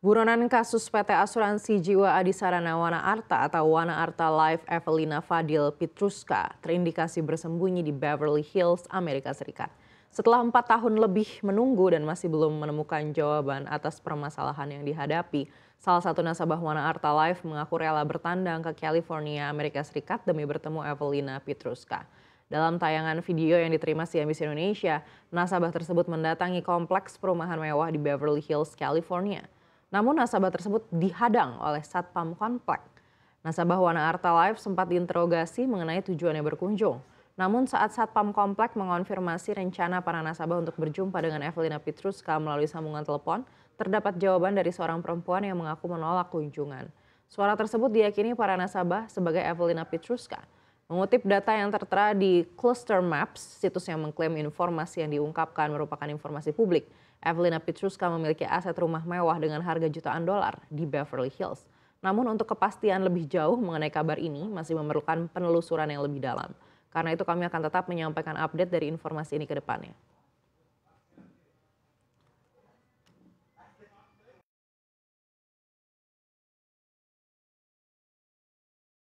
Buronan kasus PT Asuransi Jiwa Adisarana Wana Arta atau Wana Arta Life Evelina Fadil Pitruska terindikasi bersembunyi di Beverly Hills, Amerika Serikat. Setelah empat tahun lebih menunggu dan masih belum menemukan jawaban atas permasalahan yang dihadapi, salah satu nasabah Wana Arta Life mengaku rela bertandang ke California, Amerika Serikat demi bertemu Evelina Pitruska. Dalam tayangan video yang diterima CNBC Indonesia, nasabah tersebut mendatangi kompleks perumahan mewah di Beverly Hills, California. Namun nasabah tersebut dihadang oleh Satpam Komplek. Nasabah Wana Arta Life sempat diinterogasi mengenai tujuannya berkunjung. Namun saat Satpam Komplek mengonfirmasi rencana para nasabah untuk berjumpa dengan Evelina Petruska melalui sambungan telepon, terdapat jawaban dari seorang perempuan yang mengaku menolak kunjungan. Suara tersebut diyakini para nasabah sebagai Evelina Petruska. Mengutip data yang tertera di Cluster Maps, situs yang mengklaim informasi yang diungkapkan merupakan informasi publik, Evelina Petruska memiliki aset rumah mewah dengan harga jutaan dolar di Beverly Hills. Namun untuk kepastian lebih jauh mengenai kabar ini masih memerlukan penelusuran yang lebih dalam. Karena itu kami akan tetap menyampaikan update dari informasi ini ke depannya.